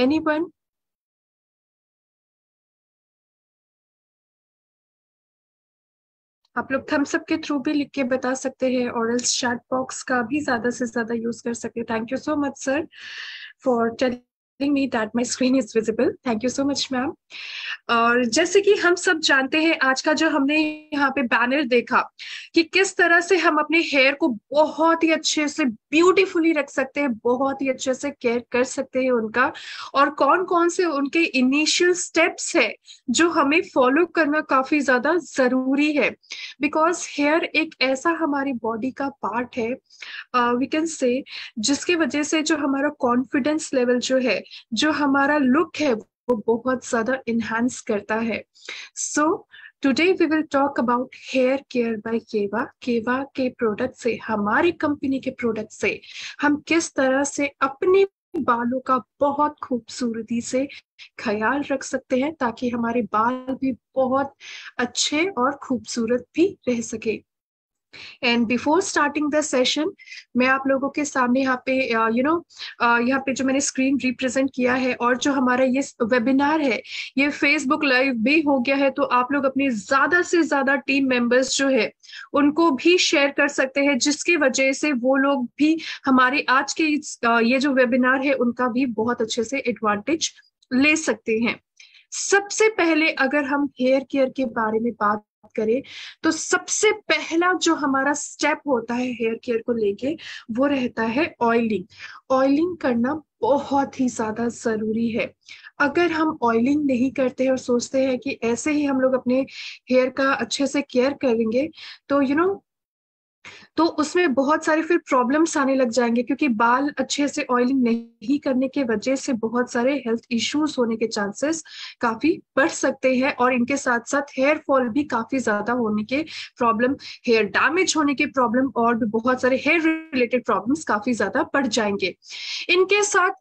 anyone आप लोग Thums up के थ्रू भी लिख के बता सकते हैं और चैट बॉक्स का भी ज्यादा से ज्यादा यूज कर सकते हैं thank you so much sir for telling me that my screen is visible. Thank you so much, ma'am. और जैसे कि हम सब जानते हैं आज का जो हमने यहाँ पे बैनर देखा कि किस तरह से हम अपने हेयर को बहुत ही अच्छे से ब्यूटीफुली रख सकते हैं बहुत ही अच्छे से केयर कर सकते हैं उनका और कौन कौन से उनके इनिशियल स्टेप्स है जो हमें फॉलो करना काफी ज्यादा जरूरी है बिकॉज हेयर एक ऐसा हमारी बॉडी का पार्ट है वी कैन से जिसके वजह से जो हमारा कॉन्फिडेंस लेवल जो है जो हमारा लुक है वो बहुत ज़्यादा इनहस करता है so today we will talk about hair care by Keva Keva के प्रोडक्ट से हमारी कंपनी के प्रोडक्ट से हम किस तरह से अपने बालों का बहुत खूबसूरती से ख्याल रख सकते हैं ताकि हमारे बाल भी बहुत अच्छे और खूबसूरत भी रह सके and before starting the session मैं आप लोगों के सामने यहाँ पे you uh, know you know, uh, यहाँ पे जो मैंने स्क्रीन रिप्रेजेंट किया है और जो हमारा ये वेबिनार है ये फेसबुक लाइव भी हो गया है तो आप लोग अपने ज्यादा से ज्यादा टीम मेंबर्स जो है उनको भी शेयर कर सकते हैं जिसके वजह से वो लोग भी हमारे आज के uh, ये जो वेबिनार है उनका भी बहुत अच्छे से एडवांटेज ले सकते हैं सबसे पहले अगर हम हेयर केयर के बारे में बात करें तो सबसे पहला जो हमारा स्टेप होता है हेयर केयर को लेके वो रहता है ऑयलिंग ऑयलिंग करना बहुत ही ज्यादा जरूरी है अगर हम ऑयलिंग नहीं करते हैं और सोचते हैं कि ऐसे ही हम लोग अपने हेयर का अच्छे से केयर करेंगे तो यू you नो know, तो उसमें बहुत सारे फिर प्रॉब्लम्स आने लग जाएंगे क्योंकि बाल अच्छे से ऑयलिंग नहीं करने के वजह से बहुत सारे हेल्थ इश्यूज होने के चांसेस काफी बढ़ सकते हैं और इनके साथ साथ हेयर फॉल भी काफी ज्यादा होने के प्रॉब्लम हेयर डैमेज होने के प्रॉब्लम और भी बहुत सारे हेयर रिलेटेड प्रॉब्लम्स काफी ज्यादा बढ़ जाएंगे इनके साथ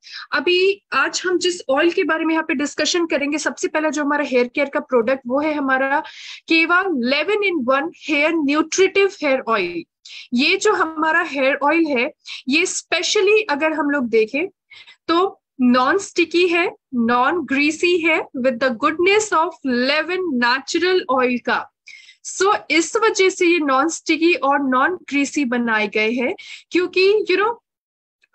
अभी आज हम जिस ऑयल के बारे में यहाँ पे डिस्कशन करेंगे सबसे पहला जो हमारा हेयर केयर का प्रोडक्ट वो है हमारा Keva eleven in one hair nutritive hair oil ये जो हमारा हेयर ऑयल है ये स्पेशली अगर हम लोग देखें तो नॉन स्टिकी है नॉन ग्रीसी है with the goodness of eleven natural oil का सो so, इस वजह से ये नॉन स्टिकी और नॉन ग्रीसी बनाए गए हैं क्योंकि यू you नो know,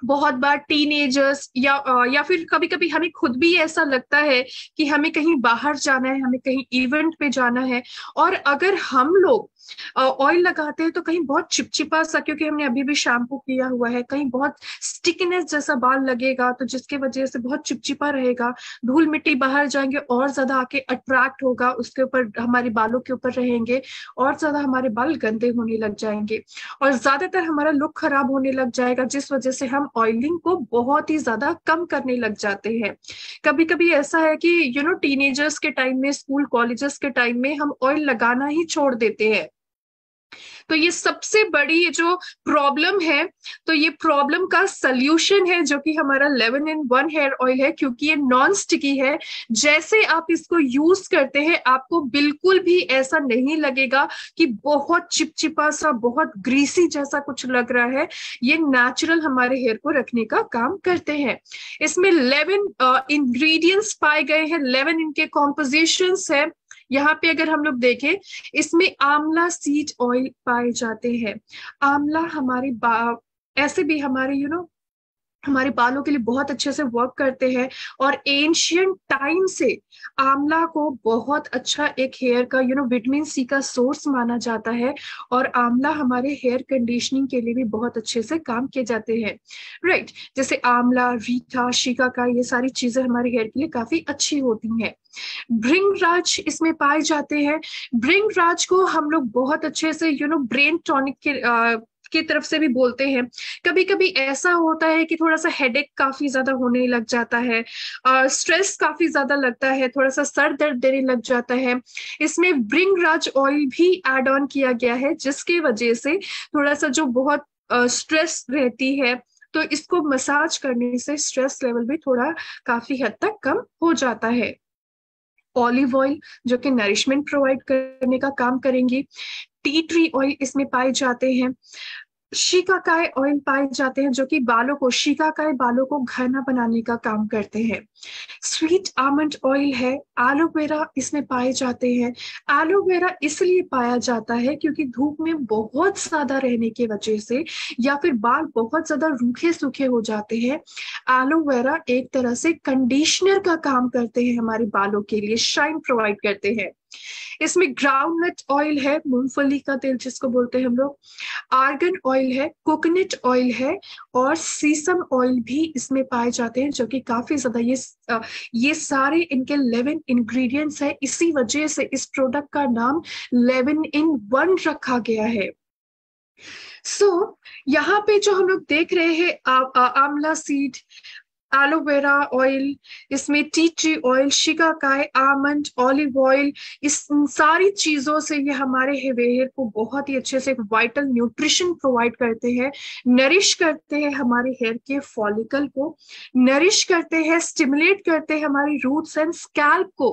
बहुत बार एजर्स या या फिर कभी कभी हमें खुद भी ऐसा लगता है कि हमें कहीं बाहर जाना है हमें कहीं इवेंट पे जाना है और अगर हम लोग ऑयल लगाते हैं तो कहीं बहुत चिपचिपा सा क्योंकि हमने अभी भी शैम्पू किया हुआ है कहीं बहुत स्टिकनेस जैसा बाल लगेगा तो जिसके वजह से बहुत चिपचिपा रहेगा धूल मिट्टी बाहर जाएंगे और ज्यादा आके अट्रैक्ट होगा उसके ऊपर हमारे बालों के ऊपर रहेंगे और ज्यादा हमारे बाल गंदे होने लग जाएंगे और ज्यादातर हमारा लुक खराब होने लग जाएगा जिस वजह से हम ऑयलिंग को बहुत ही ज्यादा कम करने लग जाते हैं कभी कभी ऐसा है कि यू नो टीनेजर्स के टाइम में स्कूल कॉलेजेस के टाइम में हम ऑयल लगाना ही छोड़ देते हैं तो ये सबसे बड़ी जो प्रॉब्लम है तो ये प्रॉब्लम का सल्यूशन है जो कि हमारा eleven in one hair oil है क्योंकि ये नॉन स्टिकी है जैसे आप इसको यूज करते हैं आपको बिल्कुल भी ऐसा नहीं लगेगा कि बहुत चिपचिपा सा बहुत ग्रीसी जैसा कुछ लग रहा है ये नेचुरल हमारे हेयर को रखने का काम करते हैं इसमें लेवन इनग्रीडियंट्स uh, पाए गए हैं लेवन इनके कॉम्पोजिशंस है यहाँ पे अगर हम लोग देखें इसमें आमला सीड ऑयल पाए जाते हैं आमला हमारे ऐसे भी हमारे यू you नो know, हमारे बालों के लिए बहुत अच्छे से वर्क करते हैं और एंशियंट टाइम से आंवला को बहुत अच्छा एक हेयर का यू नो विटामिन सी का सोर्स माना जाता है और आंवला हमारे हेयर कंडीशनिंग के लिए भी बहुत अच्छे से काम किए जाते हैं राइट right. जैसे आंवला रीठा का ये सारी चीजें हमारे हेयर के लिए काफी अच्छी होती हैं भृंगराज इसमें पाए जाते हैं ब्रिंगराज को हम लोग बहुत अच्छे से यू नो ब्रेन टॉनिक के की तरफ से भी बोलते हैं कभी कभी ऐसा होता है कि थोड़ा सा हेड काफी ज्यादा होने लग जाता है और स्ट्रेस काफी ज्यादा लगता है थोड़ा सा सर दर्द देने लग जाता है इसमें ब्रिंग राज ऑयल भी एड ऑन किया गया है जिसके वजह से थोड़ा सा जो बहुत स्ट्रेस रहती है तो इसको मसाज करने से स्ट्रेस लेवल भी थोड़ा काफी हद तक कम हो जाता है ऑलिव ऑयल जो कि नरिशमेंट प्रोवाइड करने का काम करेंगे टी ट्री ऑयल इसमें पाए जाते हैं शिकाकाय ऑयल पाए जाते हैं जो कि बालों को शिकाकाय बालों को घना बनाने का काम करते हैं स्वीट आमंड ऑयल है एलोवेरा इसमें पाए जाते हैं एलोवेरा इसलिए पाया जाता है क्योंकि धूप में बहुत ज्यादा रहने की वजह से या फिर बाल बहुत ज्यादा रूखे सूखे हो जाते हैं एलोवेरा एक तरह से कंडीशनर का काम करते हैं हमारे बालों के लिए शाइन प्रोवाइड करते हैं इसमें ग्राउंडनट ऑयल है मूंगफली का तेल जिसको बोलते हैं हम लोग आर्गन ऑयल है कोकोनट ऑयल है और सीसम ऑयल भी इसमें पाए जाते हैं जो कि काफी ज्यादा ये ये सारे इनके लेवन इंग्रेडिएंट्स है इसी वजह से इस प्रोडक्ट का नाम लेवन इन वन रखा गया है सो so, यहाँ पे जो हम लोग देख रहे हैं amla seed aloe vera oil इसमें tea tree oil shikakai almond olive oil इस सारी चीज़ों से ये हमारे हेयर को बहुत ही अच्छे से एक वाइटल न्यूट्रिशन प्रोवाइड करते हैं नरिश करते हैं हमारे हेयर के फॉलिकल को नरिश करते हैं स्टिमुलेट करते हैं हमारे रूट्स एंड स्कैल्प को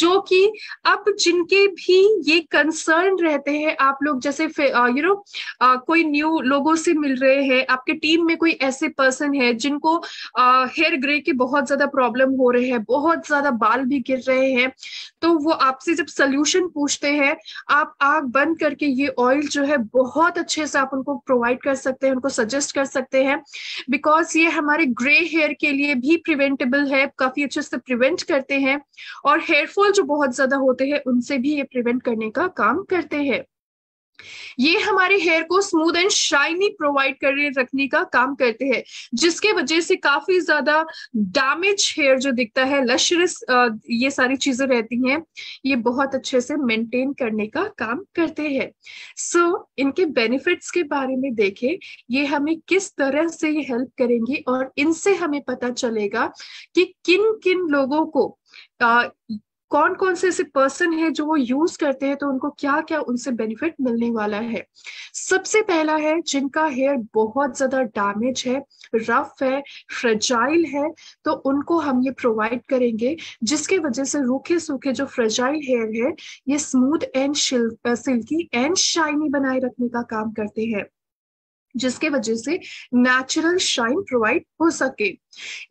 जो कि अब जिनके भी ये कंसर्न रहते हैं आप लोग जैसे यू नो कोई न्यू लोगों से मिल रहे हैं आपके टीम में कोई ऐसे पर्सन है जिनको आ, हेयर ग्रे की बहुत ज्यादा प्रॉब्लम हो रही है बहुत ज्यादा बाल भी गिर रहे हैं तो वो आपसे जब सोल्यूशन पूछते हैं आप आग बंद करके ये ऑयल जो है बहुत अच्छे से आप उनको प्रोवाइड कर सकते हैं उनको सजेस्ट कर सकते हैं बिकॉज ये हमारे ग्रे हेयर के लिए भी प्रिवेंटेबल है काफी अच्छे से प्रिवेंट करते हैं और हेयरफॉल जो बहुत ज्यादा होते हैं उनसे भी ये प्रिवेंट करने का काम करते हैं ये हमारे हेयर को स्मूथ एंड शाइनी प्रोवाइड कर रखने का काम करते हैं जिसके वजह से काफी ज्यादा डैमेज हेयर जो दिखता है लश्रस ये सारी चीजें रहती हैं ये बहुत अच्छे से मेंटेन करने का काम करते हैं सो so, इनके बेनिफिट्स के बारे में देखें ये हमें किस तरह से ये हेल्प करेंगी और इनसे हमें पता चलेगा कि किन किन लोगों को आ, कौन कौन से ऐसे पर्सन है जो वो यूज करते हैं तो उनको क्या क्या उनसे बेनिफिट मिलने वाला है सबसे पहला है जिनका हेयर बहुत ज्यादा डैमेज है रफ है फ्रेजाइल है तो उनको हम ये प्रोवाइड करेंगे जिसके वजह से रूखे सूखे जो फ्रेजाइल हेयर है ये smooth and silky and shiny बनाए रखने का काम करते हैं जिसके वजह से नेचुरल शाइन प्रोवाइड हो सके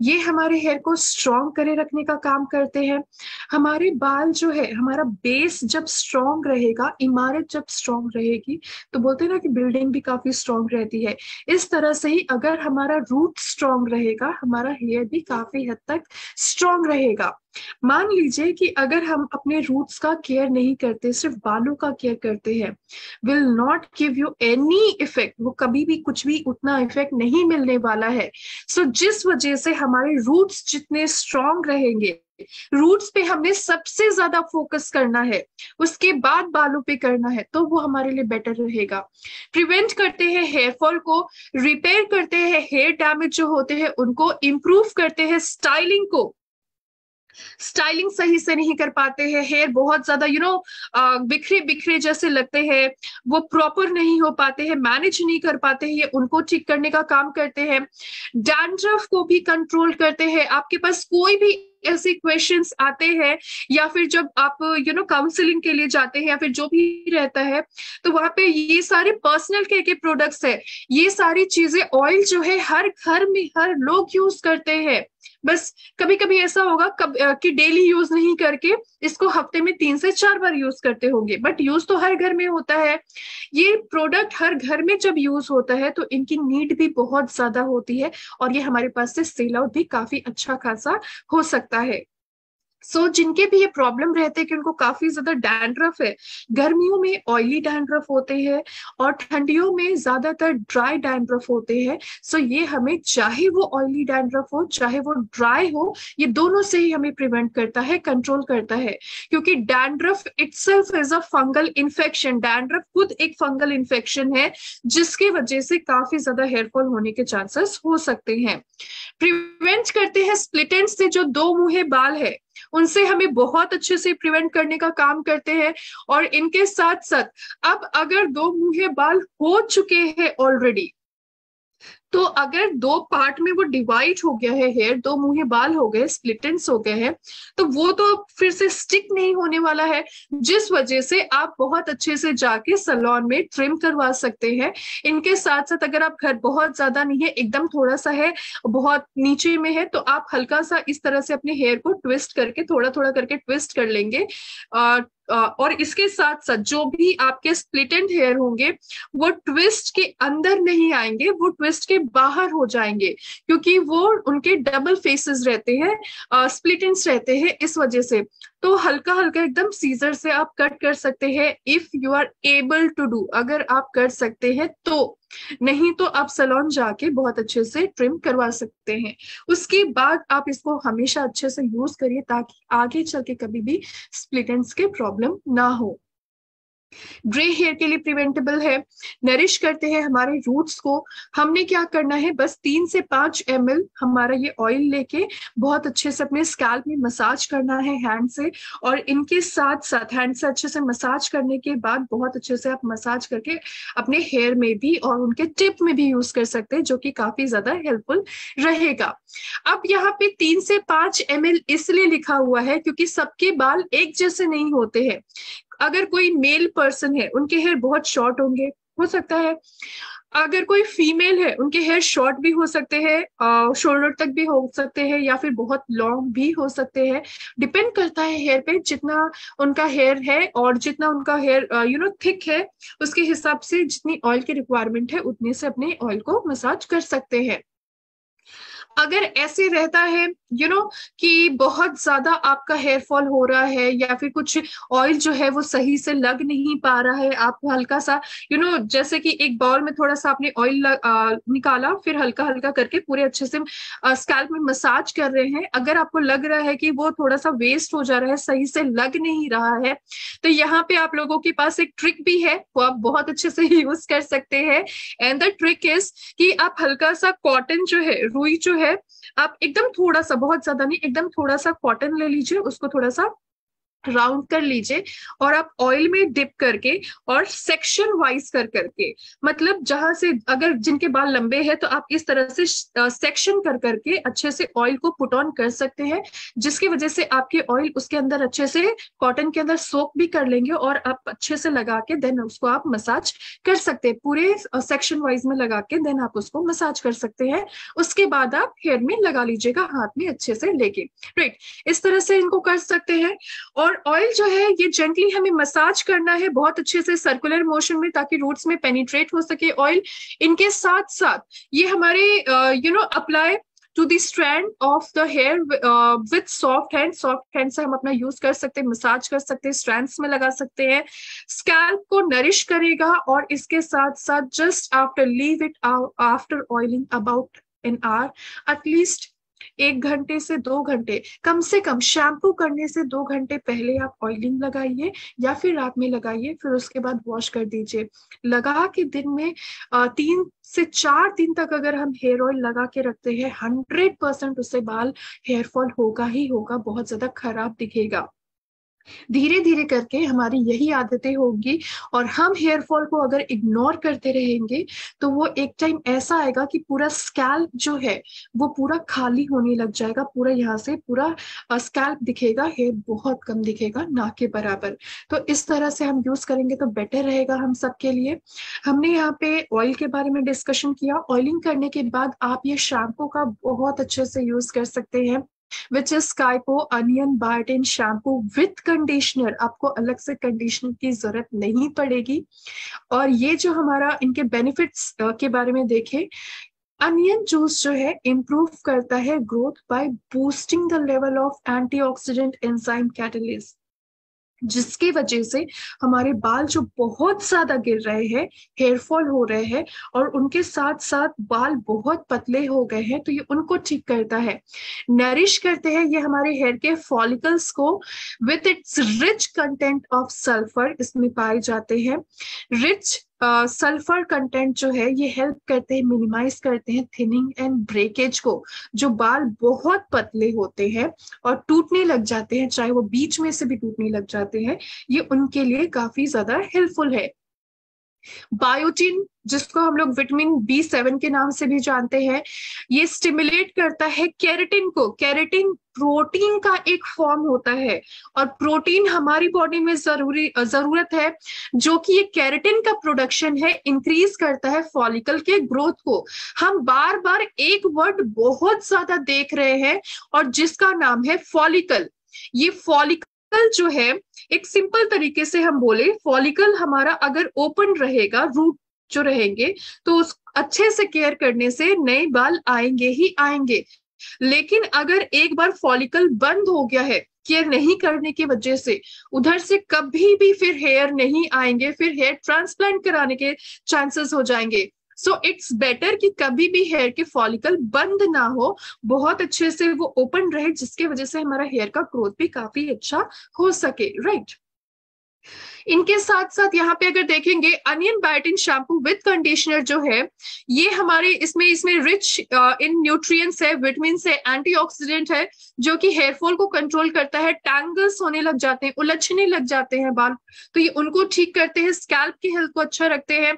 ये हमारे हेयर को स्ट्रॉन्ग करे रखने का काम करते हैं हमारे बाल जो है हमारा बेस जब स्ट्रॉन्ग रहेगा इमारत जब स्ट्रॉन्ग रहेगी तो बोलते हैं ना कि बिल्डिंग भी काफी स्ट्रॉन्ग रहती है इस तरह से ही अगर हमारा रूट स्ट्रॉन्ग रहेगा हमारा हेयर भी काफी हद तक स्ट्रॉन्ग रहेगा मान लीजिए कि अगर हम अपने रूट्स का केयर नहीं करते सिर्फ बालों का केयर करते हैं will not give you any effect वो कभी भी भी कुछ भी उतना इफेक्ट नहीं मिलने वाला है सो so, जिस वजह से हमारे रूट्स जितने स्ट्रांग रहेंगे रूट्स पे हमने सबसे ज्यादा फोकस करना है उसके बाद बालों पे करना है तो वो हमारे लिए बेटर रहेगा प्रिवेंट करते हैं हेयर फॉल को रिपेयर करते हैं हेयर डैमेज जो होते हैं उनको इम्प्रूव करते हैं स्टाइलिंग को स्टाइलिंग सही से नहीं कर पाते हैं हेयर बहुत ज्यादा यू नो बिखरे बिखरे जैसे लगते हैं वो प्रॉपर नहीं हो पाते हैं मैनेज नहीं कर पाते हैं उनको ठीक करने का काम करते हैं डैंड्रफ को भी कंट्रोल करते हैं आपके पास कोई भी ऐसे क्वेश्चन आते हैं या फिर जब आप यू नो काउंसिलिंग के लिए जाते हैं या फिर जो भी रहता है तो वहां पे ये सारे पर्सनल केयर के प्रोडक्ट्स है ये सारी चीजें ऑयल जो है हर घर में हर लोग यूज करते हैं बस कभी कभी ऐसा होगा कब, कि डेली यूज नहीं करके इसको हफ्ते में तीन से चार बार यूज करते होंगे बट यूज तो हर घर में होता है ये प्रोडक्ट हर घर में जब यूज होता है तो इनकी नीड भी बहुत ज्यादा होती है और ये हमारे पास से सेल आउट भी काफी अच्छा खासा हो सकता होता है सो so, जिनके भी ये प्रॉब्लम रहते हैं कि उनको काफी ज्यादा डैंड्रफ है गर्मियों में ऑयली डैंड्रफ होते हैं और ठंडियों में ज्यादातर ड्राई डैंड्रफ होते हैं सो so, ये हमें चाहे वो ऑयली डैंड्रफ हो चाहे वो ड्राई हो ये दोनों से ही हमें प्रिवेंट करता है कंट्रोल करता है क्योंकि dandruff itself is a fungal infection dandruff खुद एक फंगल इन्फेक्शन है जिसके वजह से काफी ज्यादा हेयरफॉल होने के चांसेस हो सकते हैं प्रिवेंट करते हैं स्प्लिटेंट से जो दो मुहे बाल है उनसे हमें बहुत अच्छे से प्रिवेंट करने का काम करते हैं और इनके साथ साथ अब अगर दो मुहे बाल हो चुके हैं ऑलरेडी तो अगर दो पार्ट में वो डिवाइड हो गया है हेयर दो मुंह बाल हो गए स्प्लिटेंस हो गए हैं तो वो तो फिर से स्टिक नहीं होने वाला है जिस वजह से आप बहुत अच्छे से जाके सलोन में ट्रिम करवा सकते हैं इनके साथ साथ अगर आप घर बहुत ज्यादा नहीं है एकदम थोड़ा सा है बहुत नीचे में है तो आप हल्का सा इस तरह से अपने हेयर को ट्विस्ट करके थोड़ा थोड़ा करके ट्विस्ट कर लेंगे और इसके साथ साथ जो भी आपके स्प्लिट एंड हेयर होंगे वो ट्विस्ट के अंदर नहीं आएंगे वो ट्विस्ट के बाहर हो जाएंगे क्योंकि वो उनके डबल फेसेस रहते हैं स्प्लिट एंड्स रहते हैं इस वजह से तो हल्का हल्का एकदम सीजर से आप कट कर सकते हैं if you are able to do अगर आप कर सकते हैं तो नहीं तो आप सलोन जाके बहुत अच्छे से ट्रिम करवा सकते हैं उसके बाद आप इसको हमेशा अच्छे से यूज करिए ताकि आगे चल के कभी भी स्प्लिटेंस के प्रॉब्लम ना हो ग्रे हेयर के लिए प्रिवेंटेबल है नरिश करते हैं हमारे रूट्स को हमने क्या करना है बस तीन से पांच एम हमारा ये ऑयल लेके बहुत अच्छे से अपने स्कैल्प में मसाज करना है हैंड से और इनके साथ साथ हैंड से अच्छे से मसाज करने के बाद बहुत अच्छे से आप मसाज करके अपने हेयर में भी और उनके टिप में भी यूज कर सकते हैं जो कि काफी ज्यादा हेल्पफुल रहेगा अब यहाँ पे तीन से पांच एम इसलिए लिखा हुआ है क्योंकि सबके बाल एक जैसे नहीं होते हैं अगर कोई मेल पर्सन है उनके हेयर बहुत शॉर्ट होंगे हो सकता है अगर कोई फीमेल है उनके हेयर शॉर्ट भी हो सकते हैं शोल्डर तक भी हो सकते हैं या फिर बहुत लॉन्ग भी हो सकते हैं डिपेंड करता है हेयर पे जितना उनका हेयर है और जितना उनका हेयर यू नो थिक है उसके हिसाब से जितनी ऑयल की रिक्वायरमेंट है उतने से अपने ऑयल को मसाज कर सकते हैं अगर ऐसे रहता है यू you नो know, कि बहुत ज्यादा आपका हेयर फॉल हो रहा है या फिर कुछ ऑयल जो है वो सही से लग नहीं पा रहा है आप हल्का सा यू you नो know, जैसे कि एक बॉल में थोड़ा सा आपने ऑयल निकाला फिर हल्का हल्का करके पूरे अच्छे से स्कैल्प में मसाज कर रहे हैं अगर आपको लग रहा है कि वो थोड़ा सा वेस्ट हो जा रहा है सही से लग नहीं रहा है तो यहाँ पे आप लोगों के पास एक ट्रिक भी है वो आप बहुत अच्छे से यूज कर सकते हैं एंड द ट्रिक इज कि आप हल्का सा कॉटन जो है रुई जो है है आप एकदम थोड़ा सा बहुत ज्यादा नहीं एकदम थोड़ा सा कॉटन ले लीजिए उसको थोड़ा सा राउंड कर लीजिए और आप ऑयल में डिप करके और सेक्शन वाइज कर करके मतलब जहां से अगर जिनके बाल लंबे हैं तो आप इस तरह से सेक्शन कर करके अच्छे से ऑयल को पुट ऑन कर सकते हैं जिसकी वजह से आपके ऑयल उसके अंदर अच्छे से कॉटन के अंदर सोक भी कर लेंगे और आप अच्छे से लगा के देन उसको आप मसाज कर सकते हैं पूरे सेक्शन वाइज में लगा के देन आप उसको मसाज कर सकते हैं उसके बाद आप हेयर में लगा लीजिएगा हाथ में अच्छे से लेके राइट इस तरह से इनको कर सकते हैं और और ऑयल जो है ये जेंटली हमें मसाज करना है बहुत अच्छे से सर्कुलर मोशन में ताकि रूट्स में पेनिट्रेट हो सके ऑयल इनके साथ साथ ये हमारे you know apply to the strand of the hair with soft hand soft hand से हम अपना यूज कर सकते हैं मसाज कर सकते हैं स्ट्रैंड्स में लगा सकते हैं स्कैल्प को नरिश करेगा और इसके साथ साथ just after leave it after oiling about an hour at least एक घंटे से दो घंटे कम से कम शैम्पू करने से दो घंटे पहले आप ऑयलिंग लगाइए या फिर रात में लगाइए फिर उसके बाद वॉश कर दीजिए लगा के दिन में तीन से चार दिन तक अगर हम हेयर ऑयल लगा के रखते हैं हंड्रेड परसेंट उससे बाल हेयर फॉल होगा ही होगा बहुत ज्यादा खराब दिखेगा धीरे धीरे करके हमारी यही आदतें होगी और हम हेयर फॉल को अगर इग्नोर करते रहेंगे तो वो एक टाइम ऐसा आएगा कि पूरा स्कैल्प जो है वो पूरा खाली होने लग जाएगा पूरा यहाँ से पूरा स्कैल्प दिखेगा हेयर बहुत कम दिखेगा ना के बराबर तो इस तरह से हम यूज करेंगे तो बेटर रहेगा हम सबके लिए हमने यहाँ पे ऑयल के बारे में डिस्कशन किया ऑयलिंग करने के बाद आप ये शैम्पू का बहुत अच्छे से यूज कर सकते हैं which is स्काइपो onion biotin shampoo with conditioner आपको अलग से कंडीशनर की जरूरत नहीं पड़ेगी और ये जो हमारा इनके बेनिफिट्स के बारे में देखें अनियन जूस जो है इम्प्रूव करता है growth by boosting the level of antioxidant enzyme catalyst जिसकी वजह से हमारे बाल जो बहुत ज्यादा गिर रहे हैं हेयर फॉल हो रहे हैं और उनके साथ साथ बाल बहुत पतले हो गए हैं तो ये उनको ठीक करता है नरिश करते हैं ये हमारे हेयर के फॉलिकल्स को with its rich content of sulphur इसमें पाए जाते हैं रिच सल्फर uh, कंटेंट जो है ये हेल्प करते हैं मिनिमाइज करते हैं थिनिंग एंड ब्रेकेज को जो बाल बहुत पतले होते हैं और टूटने लग जाते हैं चाहे वो बीच में से भी टूटने लग जाते हैं ये उनके लिए काफी ज्यादा हेल्पफुल है बायोटिन जिसको हम लोग विटामिन बी सेवन के नाम से भी जानते हैं ये स्टिमुलेट करता है कैरेटिन को कैरेटिन प्रोटीन का एक फॉर्म होता है और प्रोटीन हमारी बॉडी में जरूरी जरूरत है जो कि ये कैरेटिन का प्रोडक्शन है इंक्रीज करता है फॉलिकल के ग्रोथ को हम बार बार एक वर्ड बहुत ज्यादा देख रहे हैं और जिसका नाम है फॉलिकल ये फॉलिकल फॉलिकल जो है एक सिंपल तरीके से हम बोले फॉलिकल हमारा अगर ओपन रहेगा रूट जो रहेंगे तो उस अच्छे से केयर करने से नए बाल आएंगे ही आएंगे लेकिन अगर एक बार फॉलिकल बंद हो गया है केयर नहीं करने की वजह से उधर से कभी भी फिर हेयर नहीं आएंगे फिर हेयर ट्रांसप्लांट कराने के चांसेस हो जाएंगे सो इट्स बेटर कि कभी भी हेयर के फॉलिकल बंद ना हो बहुत अच्छे से वो ओपन रहे जिसके वजह से हमारा हेयर का ग्रोथ भी काफी अच्छा हो सके राइट right? इनके साथ साथ यहाँ पे अगर देखेंगे onion biotin shampoo with conditioner जो है ये हमारे इसमें इसमें रिच इन न्यूट्रिएंट्स है विटामिन है एंटीऑक्सीडेंट है जो कि हेयरफॉल को कंट्रोल करता है टैंगल्स होने लग जाते हैं उलझने लग जाते हैं बाल तो ये उनको ठीक करते हैं स्कैल्प की हेल्थ को अच्छा रखते हैं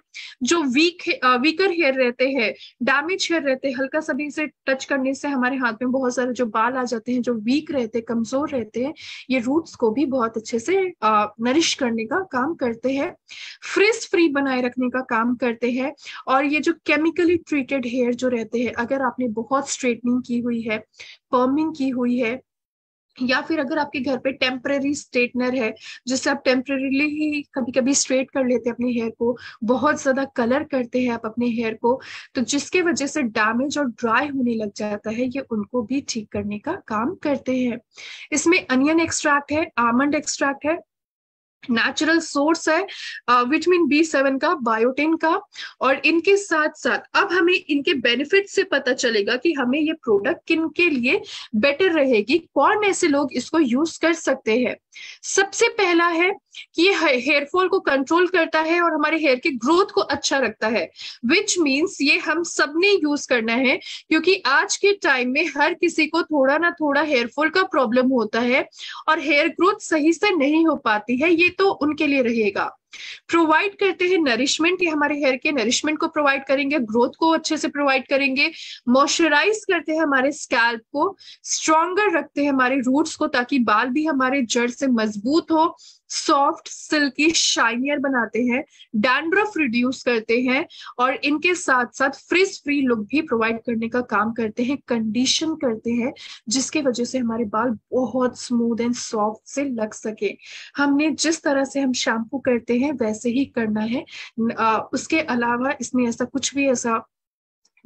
जो वीक वीकर हेयर रहते हैं डैमेज हेयर रहते हैं हल्का सभी से टच करने से हमारे हाथ में बहुत सारे जो बाल आ जाते हैं जो वीक रहते हैं कमजोर रहते हैं ये रूट्स को भी बहुत अच्छे से नरिश करने का का काम करते हैं फ्रिज फ्री बनाए रखने का काम करते हैं और ये जो केमिकली ट्रीटेड हेयर जो रहते हैं अगर आपने बहुत स्ट्रेटनिंग की हुई है पर्मिंग की हुई है या फिर अगर आपके घर पे टेम्परेरी स्ट्रेटनर है जिससे आप टेम्परेरीली ही कभी कभी स्ट्रेट कर लेते हैं अपने हेयर को बहुत ज्यादा कलर करते हैं आप अपने हेयर को तो जिसके वजह से डैमेज और ड्राई होने लग जाता है ये उनको भी ठीक करने का काम करते हैं इसमें अनियन एक्सट्रैक्ट है आमंड एक्सट्रैक्ट है नेचुरल सोर्स है विटामिन बी सेवन का बायोटिन का और इनके साथ साथ अब हमें इनके बेनिफिट से पता चलेगा कि हमें ये प्रोडक्ट किन के लिए बेटर रहेगी कौन ऐसे लोग इसको यूज कर सकते हैं सबसे पहला है कि ये हेयर फॉल को कंट्रोल करता है और हमारे हेयर के ग्रोथ को अच्छा रखता है विच मीन्स ये हम सबने यूज करना है क्योंकि आज के टाइम में हर किसी को थोड़ा ना थोड़ा हेयर फॉल का प्रॉब्लम होता है और हेयर ग्रोथ सही से नहीं हो पाती है ये तो उनके लिए रहेगा प्रोवाइड करते हैं नरिशमेंट ये हमारे हेयर के नरिशमेंट को प्रोवाइड करेंगे ग्रोथ को अच्छे से प्रोवाइड करेंगे मॉइस्चराइज करते हैं हमारे स्कैल्प को स्ट्रॉन्गर रखते हैं हमारे रूट्स को ताकि बाल भी हमारे जड़ से मजबूत हो सॉफ्ट सिल्की शाइनियर बनाते हैं डैंड्रफ रिड्यूस करते हैं और इनके साथ साथ फ्रिज फ्री लुक भी प्रोवाइड करने का काम करते हैं कंडीशन करते हैं जिसके वजह से हमारे बाल बहुत स्मूथ एंड सॉफ्ट से लग सके हमने जिस तरह से हम शैम्पू करते हैं वैसे ही करना है आ, उसके अलावा इसमें ऐसा कुछ भी ऐसा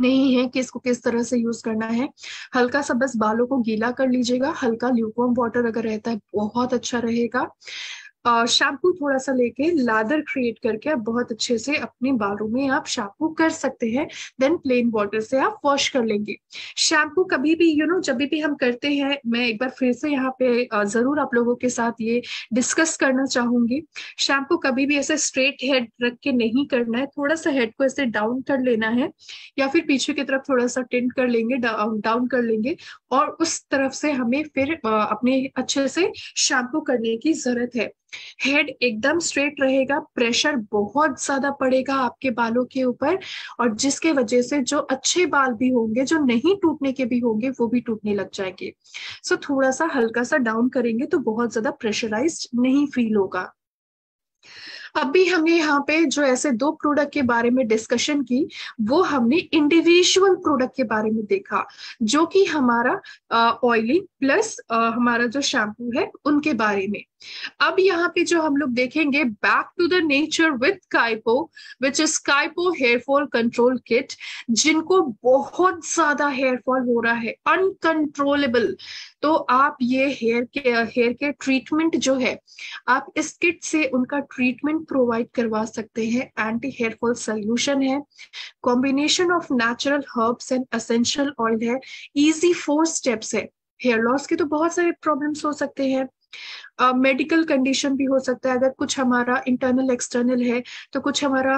नहीं है कि इसको किस तरह से यूज करना है हल्का सा बस बालों को गीला कर लीजिएगा हल्का ल्यूकॉम वाटर अगर रहता है बहुत अच्छा रहेगा शैम्पू थोड़ा सा लेके लादर क्रिएट करके आप बहुत अच्छे से अपने बालों में आप शैम्पू कर सकते हैं देन प्लेन वाटर से आप वॉश कर लेंगे शैम्पू कभी भी यू you नो know, जब भी हम करते हैं मैं एक बार फिर से यहाँ पे जरूर आप लोगों के साथ ये डिस्कस करना चाहूंगी शैम्पू कभी भी ऐसे स्ट्रेट हेड रख के नहीं करना है थोड़ा सा हेड को ऐसे डाउन कर लेना है या फिर पीछे की तरफ थोड़ा सा टेंट कर लेंगे डाउन कर लेंगे और उस तरफ से हमें फिर अपने अच्छे से शैम्पू करने की जरूरत है हेड एकदम स्ट्रेट रहेगा प्रेशर बहुत ज्यादा पड़ेगा आपके बालों के ऊपर और जिसके वजह से जो अच्छे बाल भी होंगे जो नहीं टूटने के भी होंगे वो भी टूटने लग जाएंगे सो so, थोड़ा सा हल्का सा डाउन करेंगे तो बहुत ज्यादा प्रेशराइज नहीं फील होगा अभी हमने यहाँ पे जो ऐसे दो प्रोडक्ट के बारे में डिस्कशन की वो हमने इंडिविजुअल प्रोडक्ट के बारे में देखा जो कि हमारा ऑयली प्लस हमारा जो शैम्पू है उनके बारे में अब यहाँ पे जो हम लोग देखेंगे back to the nature with काइपो which is काइपो हेयरफॉल कंट्रोल किट जिनको बहुत ज्यादा हेयरफॉल हो रहा है अनकंट्रोलेबल तो आप ये हेयर के हेयर के ट्रीटमेंट जो है आप इस किट से उनका ट्रीटमेंट प्रोवाइड करवा सकते हैं एंटी हेयरफॉल सोल्यूशन है combination of natural herbs and essential oil है इजी फोर स्टेप्स है हेयर लॉस के तो बहुत सारे प्रॉब्लम्स हो सकते हैं मेडिकल uh, कंडीशन भी हो सकता है अगर कुछ हमारा इंटरनल एक्सटर्नल है तो कुछ हमारा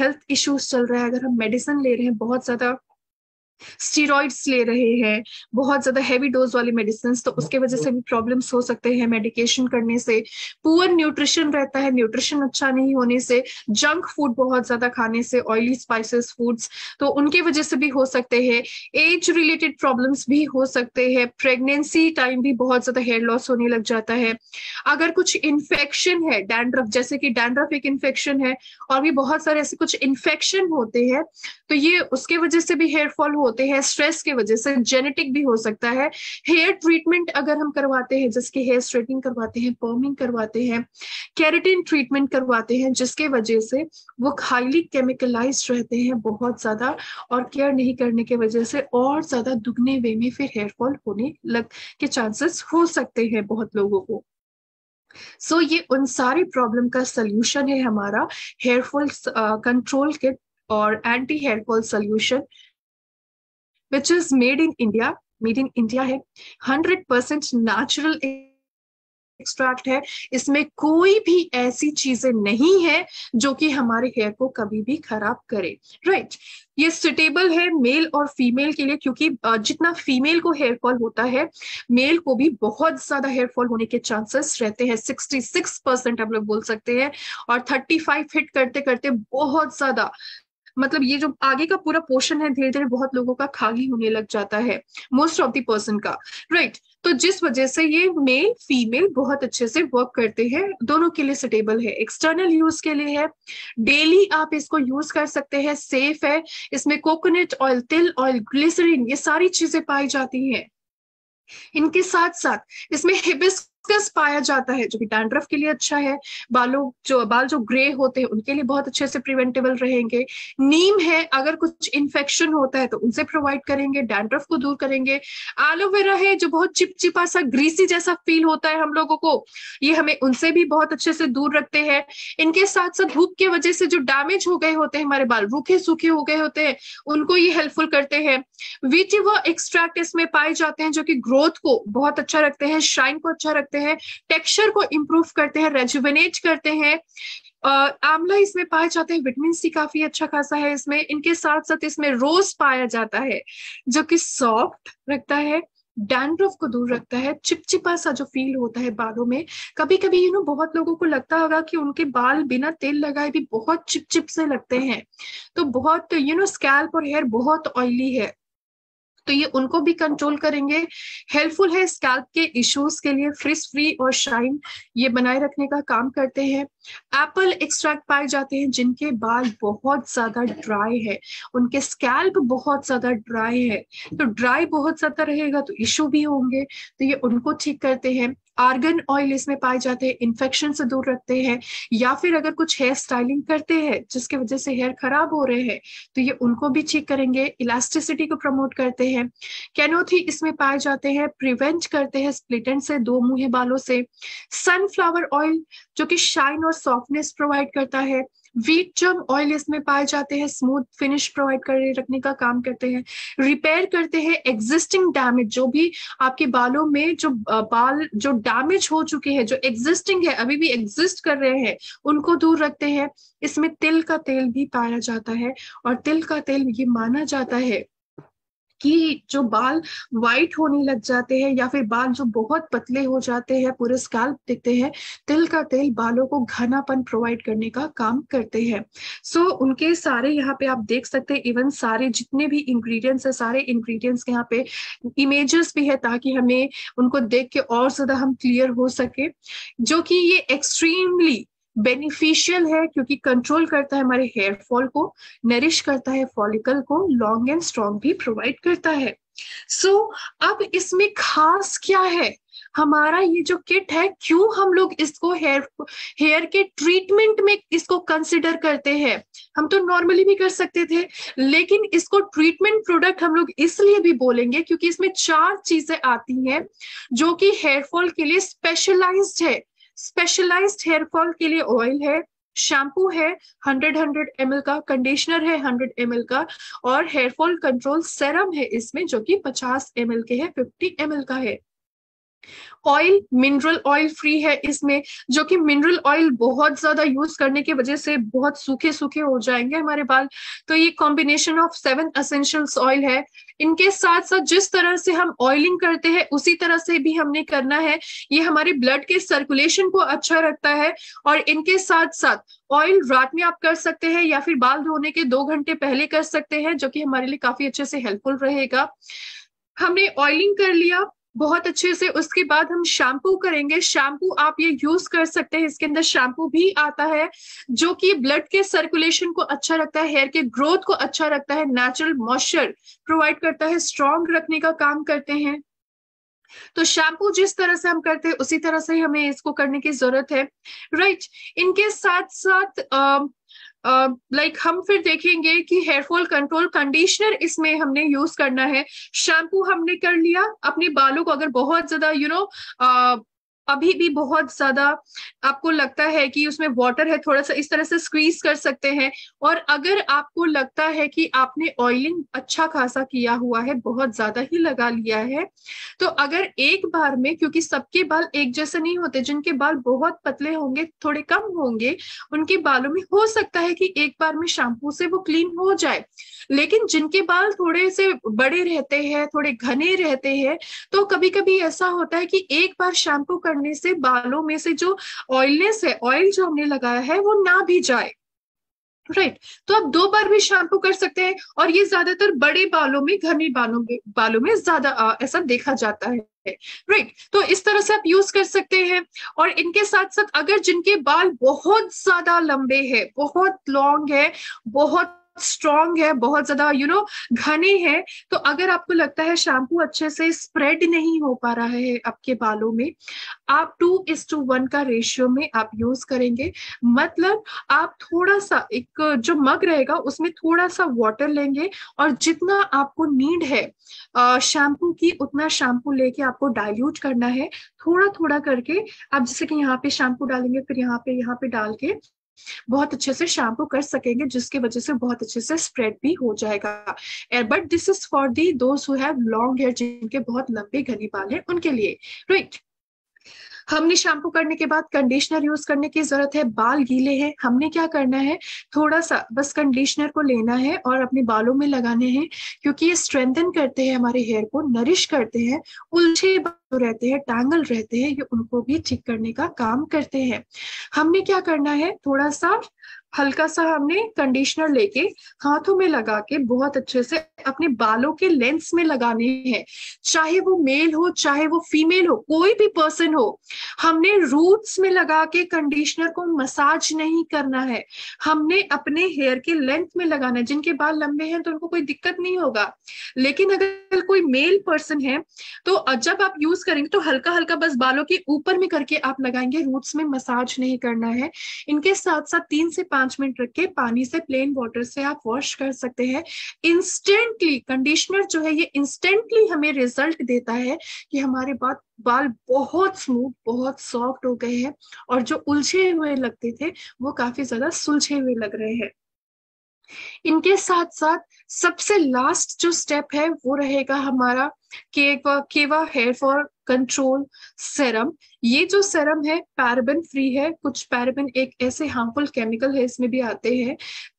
हेल्थ uh, इश्यूज चल रहा है अगर हम मेडिसिन ले रहे हैं बहुत ज़्यादा स्टीरॉइड्स ले रहे हैं बहुत ज्यादा हैवी डोज वाली मेडिसिन तो उसके वजह से भी प्रॉब्लम्स हो सकते हैं मेडिकेशन करने से पुअर न्यूट्रिशन रहता है न्यूट्रिशन अच्छा नहीं होने से जंक फूड बहुत ज्यादा खाने से ऑयली स्पाइसेस फूड्स तो उनके वजह से भी हो सकते हैं एज रिलेटेड प्रॉब्लम्स भी हो सकते हैं प्रेगनेंसी टाइम भी बहुत ज्यादा हेयर लॉस होने लग जाता है अगर कुछ इन्फेक्शन है डैंड्रफ जैसे कि डैंड्रफ एक इन्फेक्शन है और भी बहुत सारे ऐसे कुछ इन्फेक्शन होते हैं तो ये उसके वजह से भी हेयर फॉल हो होते हैं स्ट्रेस के वजह से जेनेटिक भी हो सकता है हेयर ट्रीटमेंट अगर हम करवाते हैं जिसके हेयर स्ट्रेटिंग करवाते हैं पॉमिंग करवाते हैं कैरेटिन ट्रीटमेंट करवाते हैं जिसके वजह से वो हाईली केमिकलाइज रहते हैं बहुत ज़्यादा और केयर नहीं करने के वजह से और ज़्यादा दुगने वे में फिर हेयर फॉल होने लग के चांसेस हो सकते हैं बहुत लोगों को सो so, ये उन सारे प्रॉब्लम का सल्यूशन है हमारा हेयरफॉल कंट्रोल किट और anti hair fall solution which is made in India. Made in India है हंड्रेड परसेंट नेचुरल एक्सट्रैक्ट है इसमें कोई भी ऐसी चीजें नहीं है जो कि हमारे हेयर को कभी भी खराब करे राइट right. ये सुटेबल है मेल और फीमेल के लिए क्योंकि जितना फीमेल को हेयर फॉल होता है मेल को भी बहुत ज्यादा हेयर फॉल होने के चांसेस रहते हैं 66 परसेंट आप लोग बोल सकते हैं और 35 हिट करते करते बहुत ज्यादा मतलब ये जो आगे का पूरा पोर्शन है धीरे धीरे बहुत लोगों का खाली होने लग जाता है मोस्ट ऑफ दी पर्सन का राइट right. तो जिस वजह से ये मेल फीमेल बहुत अच्छे से वर्क करते हैं दोनों के लिए सुटेबल है एक्सटर्नल यूज के लिए है डेली आप इसको यूज कर सकते हैं सेफ है इसमें कोकोनट ऑयल तिल ऑयल ग्लिसरीन ये सारी चीजें पाई जाती हैं इनके साथ साथ इसमें हिबिस्क हिबिस्कस पाया जाता है जो कि डैंड्रफ के लिए अच्छा है बालों जो बाल जो ग्रे होते हैं उनके लिए बहुत अच्छे से प्रिवेंटेबल रहेंगे नीम है अगर कुछ इन्फेक्शन होता है तो उनसे प्रोवाइड करेंगे डैंड्रफ को दूर करेंगे एलोवेरा है जो बहुत चिपचिपा सा ग्रीसी जैसा फील होता है हम लोगों को ये हमें उनसे भी बहुत अच्छे से दूर रखते हैं इनके साथ साथ धूप की वजह से जो डैमेज हो गए होते हैं हमारे बाल रूखे सूखे हो गए होते हैं उनको ये हेल्पफुल करते हैं वीटी एक्सट्रैक्ट इसमें पाए जाते हैं जो कि ग्रोथ को बहुत अच्छा रखते हैं शाइन को अच्छा रखते हैं हैं टेक्सचर को इम्प्रूव करते हैं रेजुवेनेट करते हैं आंवला इसमें पाए जाते हैं विटामिन सी काफी अच्छा खासा है इसमें इनके साथ साथ इसमें रोज पाया जाता है जो कि सॉफ्ट रखता है डैंड्रफ को दूर रखता है चिपचिपा सा जो फील होता है बालों में कभी कभी यू नो बहुत लोगों को लगता होगा कि उनके बाल बिना तेल लगाए भी बहुत चिपचिप से लगते हैं तो बहुत यू नो स्कैल्प और हेयर बहुत ऑयली है तो ये उनको भी कंट्रोल करेंगे हेल्पफुल है स्कैल्प के इश्यूज के लिए फ्रिस फ्री और शाइन ये बनाए रखने का काम करते हैं एप्पल एक्सट्रैक्ट पाए जाते हैं जिनके बाल बहुत ज्यादा ड्राई है उनके स्कैल्प बहुत ज्यादा ड्राई है तो ड्राई बहुत ज्यादा रहेगा तो इशू भी होंगे तो ये उनको ठीक करते हैं आर्गन ऑयल इसमें पाए जाते हैं इन्फेक्शन से दूर रखते हैं या फिर अगर कुछ हेयर स्टाइलिंग करते हैं जिसके वजह से हेयर खराब हो रहे हैं तो ये उनको भी ठीक करेंगे इलास्टिसिटी को प्रमोट करते हैं कैनोथी इसमें पाए जाते हैं प्रिवेंट करते हैं स्प्लिटेंट से दो मुहे बालों से सनफ्लावर ऑयल जो कि शाइन और सॉफ्टनेस प्रोवाइड करता है वीट जर्म ऑयल इसमें पाए जाते हैं स्मूथ फिनिश प्रोवाइड कर रखने का काम करते हैं रिपेयर करते हैं एग्जिस्टिंग डैमेज जो भी आपके बालों में जो बाल जो डैमेज हो चुके हैं जो एग्जिस्टिंग है अभी भी एग्जिस्ट कर रहे हैं उनको दूर रखते हैं इसमें तिल का तेल भी पाया जाता है और तिल का तेल ये माना जाता है कि जो बाल वाइट होने लग जाते हैं या फिर बाल जो बहुत पतले हो जाते हैं पूरे स्कैल्प दिखते हैं तिल का तेल बालों को घनापन प्रोवाइड करने का काम करते हैं सो so, उनके सारे यहाँ पे आप देख सकते हैं इवन सारे जितने भी इंग्रेडिएंट्स है सारे इंग्रेडिएंट्स यहाँ पे इमेजेस भी है ताकि हमें उनको देख के और ज्यादा हम क्लियर हो सके जो कि ये एक्सट्रीमली बेनिफिशियल है क्योंकि कंट्रोल करता है हमारे हेयर फॉल को नरिश करता है फॉलिकल को लॉन्ग एंड स्ट्रॉन्ग भी प्रोवाइड करता है सो so, अब इसमें खास क्या है हमारा ये जो किट है क्यों हम लोग इसको हेयर हेयर के ट्रीटमेंट में इसको कंसिडर करते हैं हम तो नॉर्मली भी कर सकते थे लेकिन इसको ट्रीटमेंट प्रोडक्ट हम लोग इसलिए भी बोलेंगे क्योंकि इसमें चार चीजें आती हैं जो कि हेयर फॉल के लिए स्पेशलाइज्ड है स्पेशलाइज्ड हेयर फॉल के लिए ऑयल है शैम्पू है 100 100 एम का कंडीशनर है 100 एम का और हेयर फॉल कंट्रोल सेरम है इसमें जो कि 50 एम के है 50 एम का है ऑयल मिनरल ऑयल फ्री है इसमें जो कि मिनरल ऑयल बहुत ज्यादा यूज करने की वजह से बहुत सूखे सूखे हो जाएंगे हमारे बाल तो ये combination of seven essentials oil है इनके साथ साथ जिस तरह से हम ऑयलिंग करते हैं उसी तरह से भी हमने करना है ये हमारे ब्लड के सर्कुलेशन को अच्छा रखता है और इनके साथ साथ ऑयल रात में आप कर सकते हैं या फिर बाल धोने के दो घंटे पहले कर सकते हैं जो कि हमारे लिए काफी अच्छे से हेल्पफुल रहेगा हमने ऑयलिंग कर लिया बहुत अच्छे से उसके बाद हम शैम्पू करेंगे शैम्पू आप ये यूज कर सकते हैं इसके अंदर शैम्पू भी आता है जो कि ब्लड के सर्कुलेशन को अच्छा रखता है हेयर के ग्रोथ को अच्छा रखता है नेचुरल मॉइस्चर प्रोवाइड करता है स्ट्रॉन्ग रखने का काम करते हैं तो शैम्पू जिस तरह से हम करते हैं उसी तरह से हमें इसको करने की जरूरत है राइट right. इनके साथ साथ आ, लाइक हम फिर देखेंगे कि हेयरफॉल कंट्रोल कंडीशनर इसमें हमने यूज करना है शैम्पू हमने कर लिया अपने बालों को अगर बहुत ज्यादा यू नो अभी भी बहुत ज्यादा आपको लगता है कि उसमें वाटर है थोड़ा सा इस तरह से स्क्वीज कर सकते हैं और अगर आपको लगता है कि आपने ऑयलिंग अच्छा खासा किया हुआ है बहुत ज्यादा ही लगा लिया है तो अगर एक बार में क्योंकि सबके बाल एक जैसे नहीं होते जिनके बाल बहुत पतले होंगे थोड़े कम होंगे उनके बालों में हो सकता है कि एक बार में शैम्पू से वो क्लीन हो जाए लेकिन जिनके बाल थोड़े से बड़े रहते हैं थोड़े घने रहते हैं तो कभी कभी ऐसा होता है कि एक बार शैम्पू कर करने से बालों में से जो ऑयलनेस है ऑयल जो हमने लगाया है वो ना भी जाए राइट right. तो आप दो बार भी शैम्पू कर सकते हैं और ये ज्यादातर बड़े बालों में घने बालों में बालों में ज्यादा ऐसा देखा जाता है राइट right. तो इस तरह से आप यूज कर सकते हैं और इनके साथ साथ अगर जिनके बाल बहुत ज्यादा लंबे हैं बहुत लॉन्ग है बहुत स्ट्रांग है बहुत ज्यादा यू नो घने हैं तो अगर आपको लगता है शैम्पू अच्छे से स्प्रेड नहीं हो पा रहा है आपके बालों में आप टू इज टू वन का रेशियो में आप यूज करेंगे मतलब आप थोड़ा सा एक जो मग रहेगा उसमें थोड़ा सा वाटर लेंगे और जितना आपको नीड है शैम्पू की उतना शैम्पू लेके आपको डायल्यूट करना है थोड़ा थोड़ा करके आप जैसे कि यहाँ पे शैम्पू डालेंगे फिर यहाँ पे यहाँ पे डाल के बहुत अच्छे से शैम्पू कर सकेंगे जिसकी वजह से बहुत अच्छे से स्प्रेड भी हो जाएगा but this is for the दोस्त हैव लॉन्ग हेयर जिनके बहुत लंबे घनी बाल हैं उनके लिए राइट right. हमने शैम्पू करने के बाद कंडीशनर यूज करने की जरूरत है बाल गीले हैं हमने क्या करना है थोड़ा सा बस कंडीशनर को लेना है और अपने बालों में लगाने हैं क्योंकि ये स्ट्रेंथन करते हैं हमारे हेयर को नरिश करते हैं उलझे रहते हैं टैंगल रहते हैं ये उनको भी ठीक करने का काम करते हैं हमने क्या करना है थोड़ा सा हल्का सा हमने कंडीशनर लेके हाथों में लगा के बहुत अच्छे से अपने बालों के लेंस में लगाने हैं चाहे वो मेल हो चाहे वो फीमेल हो कोई भी पर्सन हो हमने रूट्स में लगा के कंडीशनर को मसाज नहीं करना है हमने अपने हेयर के लेंथ में लगाना है जिनके बाल लंबे हैं तो उनको कोई दिक्कत नहीं होगा लेकिन अगर कोई मेल पर्सन है तो जब आप यूज करेंगे तो हल्का हल्का बस बालों के ऊपर में करके आप लगाएंगे रूट्स में मसाज नहीं करना है इनके साथ साथ तीन से पांच मिनट रख के पानी से प्लेन वाटर से आप वॉश कर सकते हैं इंस्टेंटली कंडीशनर जो है ये इंस्टेंटली हमें रिजल्ट देता है कि हमारे बाद बाल बहुत स्मूथ बहुत सॉफ्ट हो गए हैं और जो उलझे हुए लगते थे वो काफी ज्यादा सुलझे हुए लग रहे हैं इनके साथ साथ सबसे लास्ट जो स्टेप है वो रहेगा हमारा केवा केवा हेयर फॉर कंट्रोल सेरम ये जो सेरम है पैराबिन फ्री है कुछ पैराबिन एक ऐसे हार्मफुल केमिकल है इसमें भी आते हैं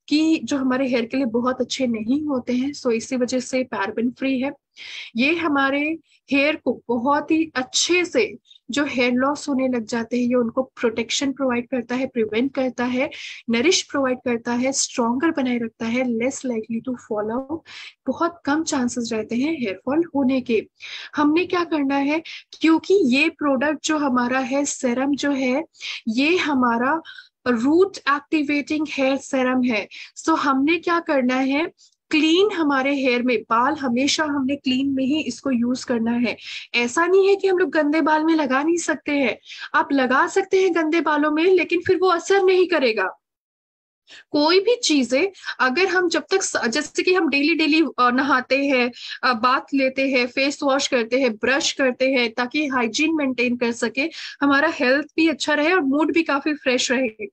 कि जो हमारे हेयर के लिए बहुत अच्छे नहीं होते हैं सो इसी वजह से पैराबिन फ्री है ये हमारे हेयर को बहुत ही अच्छे से जो हेयर लॉस होने लग जाते हैं ये उनको प्रोटेक्शन प्रोवाइड करता है प्रिवेंट करता है नरिश प्रोवाइड करता है स्ट्रॉन्गर बनाए रखता है less likely to fall out बहुत कम चांसेस रहते हैं हेयर फॉल होने के हमने क्या करना है क्योंकि ये प्रोडक्ट जो हमारा है सेरम जो है ये हमारा रूट एक्टिवेटिंग हेयर सेरम है सो so, हमने क्या करना है क्लीन हमारे हेयर में बाल हमेशा हमने क्लीन में ही इसको यूज करना है ऐसा नहीं है कि हम लोग गंदे बाल में लगा नहीं सकते हैं आप लगा सकते हैं गंदे बालों में लेकिन फिर वो असर नहीं करेगा कोई भी चीजें अगर हम जब तक जैसे कि हम डेली डेली नहाते हैं बाथ लेते हैं फेस वॉश करते हैं ब्रश करते हैं ताकि हाइजीन मेंटेन कर सके हमारा हेल्थ भी अच्छा रहे और मूड भी काफी फ्रेश रहे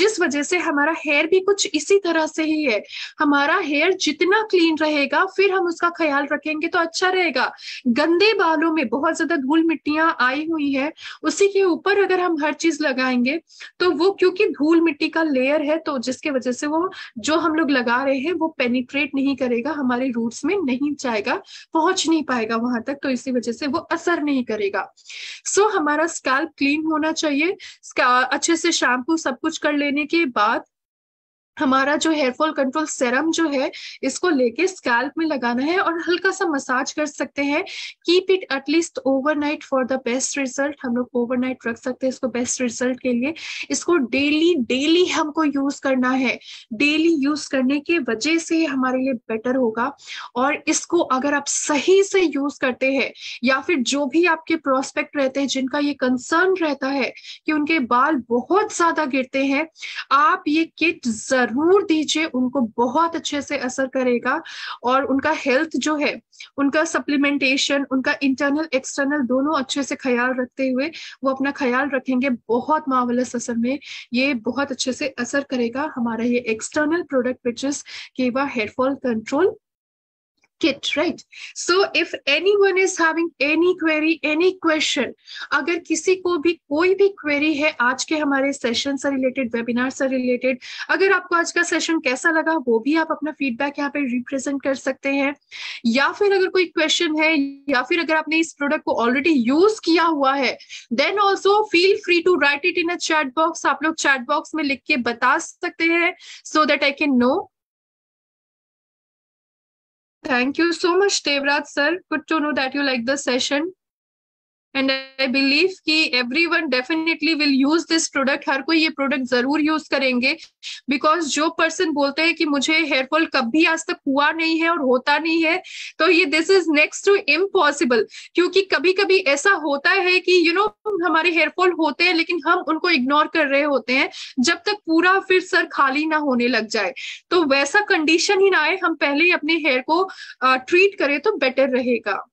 जिस वजह से हमारा हेयर भी कुछ इसी तरह से ही है हमारा हेयर जितना क्लीन रहेगा फिर हम उसका ख्याल रखेंगे तो अच्छा रहेगा गंदे बालों में बहुत ज्यादा धूल मिट्टियां आई हुई है उसी के ऊपर अगर हम हर चीज लगाएंगे तो वो क्योंकि धूल मिट्टी का लेयर है तो जिस जिसके वजह से वो जो हम लोग लगा रहे हैं वो पेनिट्रेट नहीं करेगा हमारे रूट्स में नहीं जाएगा पहुंच नहीं पाएगा वहां तक तो इसी वजह से वो असर नहीं करेगा सो so, हमारा स्कैल्प क्लीन होना चाहिए अच्छे से शैम्पू सब कुछ कर लेने के बाद हमारा जो हेयर फॉल कंट्रोल सेरम जो है इसको लेके स्कैल्प में लगाना है और हल्का सा मसाज कर सकते हैं keep it at least overnight for the best result हम लोग ओवरनाइट रख सकते हैं इसको बेस्ट रिजल्ट के लिए इसको डेली डेली हमको यूज करना है डेली यूज करने के वजह से हमारे लिए बेटर होगा और इसको अगर आप सही से यूज करते हैं या फिर जो भी आपके प्रोस्पेक्ट रहते हैं जिनका ये कंसर्न रहता है कि उनके बाल बहुत ज्यादा गिरते हैं आप ये किट जरूर दीजिए उनको बहुत अच्छे से असर करेगा और उनका हेल्थ जो है उनका सप्लीमेंटेशन उनका इंटरनल एक्सटर्नल दोनों अच्छे से ख्याल रखते हुए वो अपना ख्याल रखेंगे बहुत मावलस असर में ये बहुत अच्छे से असर करेगा हमारा ये external product which is Keva hair fall control kit right so if anyone is having any query any question agar kisi ko bhi koi bhi query hai aaj ke hamare session se related webinar se related agar aapko aaj ka session kaisa laga wo bhi aap apna feedback yahan pe represent kar sakte hain ya fir agar koi question hai ya fir agar aapne is product ko already use kiya hua hai then also feel free to write it in a chat box आप लोग chat box में लिख के बता सकते हैं so that I can know Thank you so much, Devrat sir. Good to know that you like the session. And I believe कि one definitely will use this product हर कोई ये प्रोडक्ट जरूर यूज करेंगे बिकॉज जो person बोलते हैं कि मुझे हेयर फॉल कभी आज तक हुआ नहीं है और होता नहीं है तो ये this is next to impossible क्योंकि कभी कभी ऐसा होता है कि यू you नो know, हमारे हेयर फॉल होते हैं लेकिन हम उनको इग्नोर कर रहे होते हैं जब तक पूरा फिर सर खाली ना होने लग जाए तो वैसा कंडीशन ही ना आए हम पहले ही अपने हेयर को ट्रीट uh, करें तो बेटर रहेगा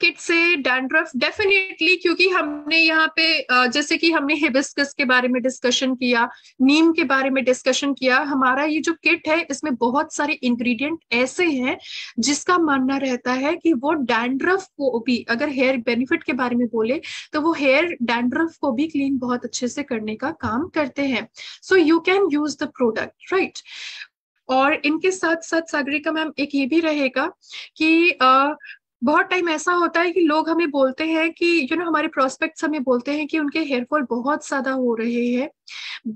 किट से डैंड्रफ डेफिनेटली क्योंकि हमने यहाँ पे जैसे कि हमने हिबिस्कस के बारे में डिस्कशन किया नीम के बारे में डिस्कशन किया हमारा ये जो किट है इसमें बहुत सारे इंग्रेडिएंट ऐसे हैं जिसका मानना रहता है कि वो डैंड्रफ को भी अगर हेयर बेनिफिट के बारे में बोले तो वो हेयर डैंड्रफ को भी क्लीन बहुत अच्छे से करने का काम करते हैं so you can use the product right और इनके साथ साथ सागरिका मैम एक ये भी रहेगा कि बहुत टाइम ऐसा होता है कि लोग हमें बोलते हैं कि यू you नो know, हमारे प्रोस्पेक्ट्स हमें बोलते हैं कि उनके हेयरफॉल बहुत ज़्यादा हो रहे हैं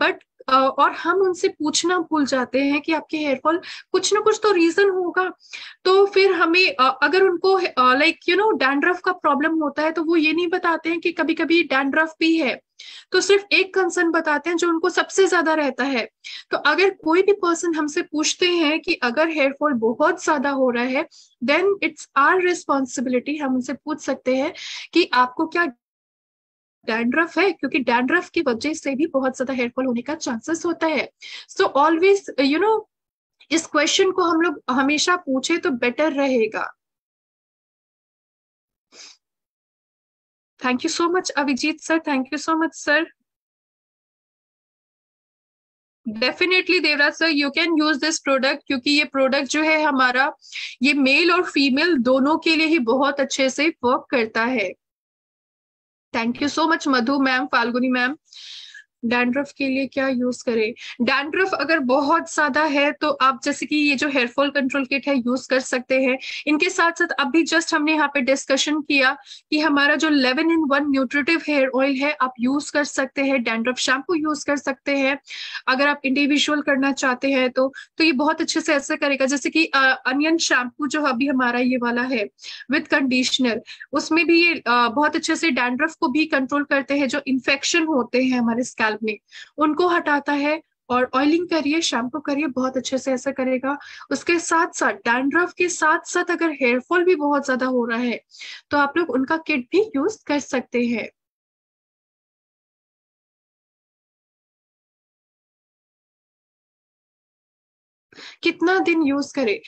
बट और हम उनसे पूछना भूल जाते हैं कि आपके हेयरफॉल कुछ ना कुछ तो रीजन होगा तो फिर हमें अगर उनको लाइक यू नो डैंड्रफ का प्रॉब्लम होता है तो वो ये नहीं बताते हैं कि कभी कभी डैंड्रफ भी है तो सिर्फ एक कंसर्न बताते हैं जो उनको सबसे ज्यादा रहता है तो अगर कोई भी पर्सन हमसे पूछते हैं कि अगर हेयरफॉल बहुत ज्यादा हो रहा है देन इट्स आर रिस्पॉन्सिबिलिटी हम उनसे पूछ सकते हैं कि आपको क्या डैंड्रफ है क्योंकि डैंड्रफ की वजह से भी बहुत ज्यादा हेयरफॉल होने का चांसेस होता है सो ऑलवेज यू नो इस क्वेश्चन को हम लोग हमेशा पूछे तो बेटर रहेगा thank you so much Abhijit sir thank you so much sir definitely Devraj sir you can use this product क्योंकि ये प्रोडक्ट जो है हमारा ये मेल और फीमेल दोनों के लिए ही बहुत अच्छे से वर्क करता है Thank you so much, Madhu ma'am, Falguni ma'am. Dandruff के लिए क्या यूज करें डैंड्रफ अगर बहुत ज्यादा है तो आप जैसे कि ये जो हेयर फॉल कंट्रोल किट है यूज कर सकते हैं इनके साथ साथ अभी जस्ट हमने यहाँ पे डिस्कशन किया कि हमारा जो eleven in one nutritive hair oil है आप यूज कर सकते हैं डैंड्रफ शैम्पू यूज कर सकते हैं अगर आप इंडिविजुअल करना चाहते हैं तो तो ये बहुत अच्छे से ऐसा करेगा जैसे कि अनियन शैम्पू जो अभी हमारा ये वाला है विथ कंडीशनर उसमें भी ये बहुत अच्छे से डैंड्रफ को भी कंट्रोल करते हैं जो इन्फेक्शन होते हैं हमारे स्कैल स्कैल्प में उनको हटाता है और ऑयलिंग करिए शैम्पू करिए बहुत अच्छे से ऐसा करेगा उसके साथ साथ डैंड्रफ के साथ साथ अगर हेयर फॉल भी बहुत ज्यादा हो रहा है तो आप लोग उनका किट भी यूज कर सकते हैं कितना दिन यूज करें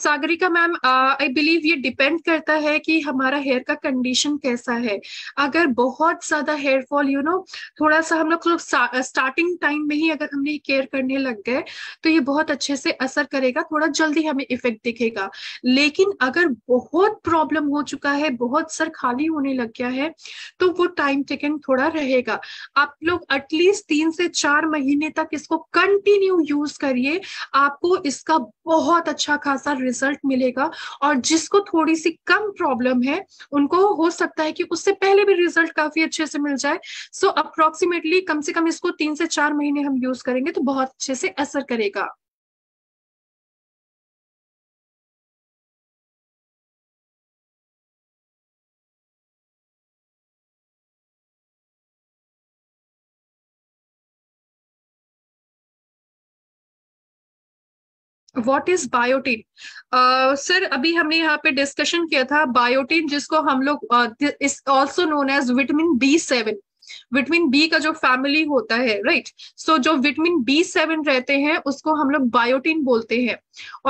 सागरिका मैम आई बिलीव ये डिपेंड करता है कि हमारा हेयर का कंडीशन कैसा है अगर बहुत ज्यादा हेयर फॉल यू नो थोड़ा सा हम लोग स्टार्टिंग टाइम में ही अगर हमने केयर करने लग गए तो ये बहुत अच्छे से असर करेगा थोड़ा जल्दी हमें इफेक्ट दिखेगा लेकिन अगर बहुत प्रॉब्लम हो चुका है बहुत सर खाली होने लग गया है तो वो टाइम टेकन थोड़ा रहेगा आप लोग एटलीस्ट तीन से चार महीने तक इसको कंटिन्यू यूज करिए आपको आपको इसका बहुत अच्छा खासा रिजल्ट मिलेगा और जिसको थोड़ी सी कम प्रॉब्लम है उनको हो सकता है कि उससे पहले भी रिजल्ट काफी अच्छे से मिल जाए सो so, अप्रोक्सीमेटली कम से कम इसको तीन से चार महीने हम यूज करेंगे तो बहुत अच्छे से असर करेगा वॉट इज बायोटिन सर अभी हमने यहाँ पे डिस्कशन किया था बायोटिन जिसको हम लोग is also known as vitamin B seven vitamin B का जो फैमिली होता है राइट सो so, जो विटामिन बी सेवन रहते हैं उसको हम लोग बायोटिन बोलते हैं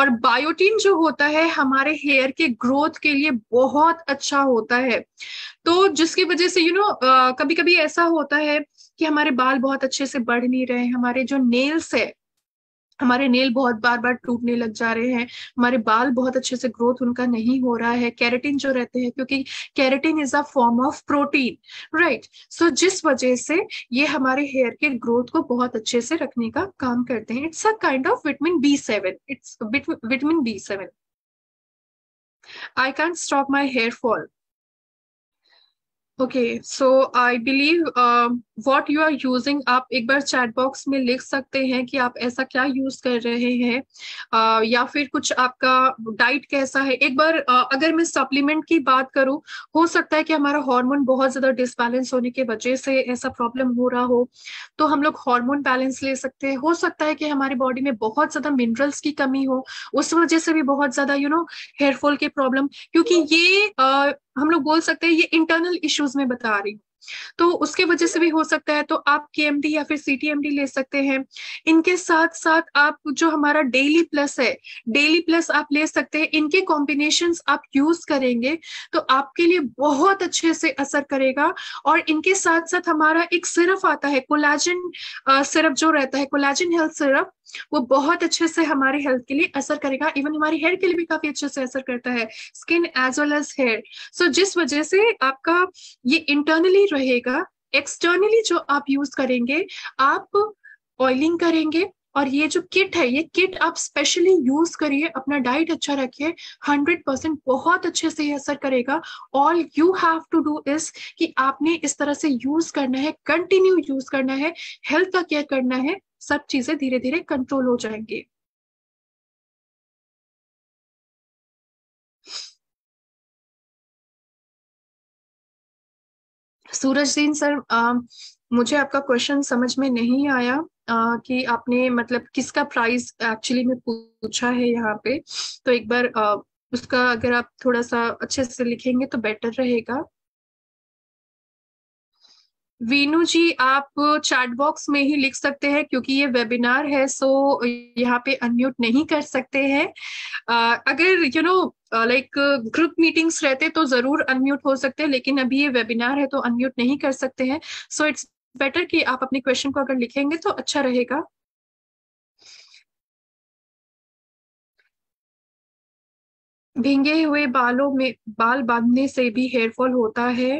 और बायोटिन जो होता है हमारे हेयर के ग्रोथ के लिए बहुत अच्छा होता है तो जिसकी वजह से you you know know, uh, कभी कभी ऐसा होता है कि हमारे बाल बहुत अच्छे से बढ़ नहीं रहे हमारे जो नेल्स है हमारे नेल बहुत बार बार टूटने लग जा रहे हैं हमारे बाल बहुत अच्छे से ग्रोथ उनका नहीं हो रहा है कैरेटिन जो रहते हैं क्योंकि keratin is a form of protein right so जिस वजह से ये हमारे हेयर के ग्रोथ को बहुत अच्छे से रखने का काम करते हैं it's a kind of vitamin B seven it's vitamin B seven I can stop my hair fall okay so I believe what you are using आप एक बार चैट बॉक्स में लिख सकते हैं कि आप ऐसा क्या यूज कर रहे हैं uh, या फिर कुछ आपका डाइट कैसा है एक बार अगर मैं सप्लीमेंट की बात करूं हो सकता है कि हमारा हार्मोन बहुत ज्यादा डिसबैलेंस होने के वजह से ऐसा प्रॉब्लम हो रहा हो तो हम लोग हार्मोन बैलेंस ले सकते हैं हो सकता है कि हमारी बॉडी में बहुत ज्यादा मिनरल्स की कमी हो उस वजह से भी बहुत ज्यादा यू नो हेयरफॉल के प्रॉब्लम क्योंकि ये uh, हम लोग बोल सकते हैं ये इंटरनल इश्यूज में बता रही हूँ तो उसके वजह से भी हो सकता है तो आप के या फिर सी ले सकते हैं इनके साथ साथ आप जो हमारा डेली प्लस है डेली प्लस आप ले सकते हैं इनके कॉम्बिनेशन आप यूज करेंगे तो आपके लिए बहुत अच्छे से असर करेगा और इनके साथ साथ हमारा एक सिरप आता है कोलाजिन सिरप जो रहता है कोलाजिन हेल्थ सिरप वो बहुत अच्छे से हमारे हेल्थ के लिए असर करेगा इवन हमारे हेयर के लिए भी काफी अच्छे से असर करता है skin as well as hair so जिस वजह से आपका ये इंटरनली रहेगा एक्सटर्नली जो आप यूज करेंगे आप ऑयलिंग करेंगे और ये जो किट है ये किट आप स्पेशली यूज करिए अपना डाइट अच्छा रखिए हंड्रेड परसेंट बहुत अच्छे से ये असर करेगा all you have to do is कि आपने इस तरह से यूज करना है कंटिन्यू यूज करना है हेल्थ का केयर करना है सब चीजें धीरे धीरे कंट्रोल हो जाएंगी सूरज दीन सर आ, मुझे आपका क्वेश्चन समझ में नहीं आया आ, कि आपने मतलब किसका प्राइस एक्चुअली में पूछा है यहाँ पे तो एक बार आ, उसका अगर आप थोड़ा सा अच्छे से लिखेंगे तो बेटर रहेगा वीनू जी आप चैट बॉक्स में ही लिख सकते हैं क्योंकि ये वेबिनार है सो यहाँ पे अनम्यूट नहीं कर सकते हैं अगर you know like group meetings रहते तो जरूर अनम्यूट हो सकते हैं लेकिन अभी ये वेबिनार है तो अनम्यूट नहीं कर सकते हैं सो इट्स बेटर कि आप अपने क्वेश्चन को अगर लिखेंगे तो अच्छा रहेगा भींगे हुए बालों में बाल बांधने से भी हेयरफॉल होता है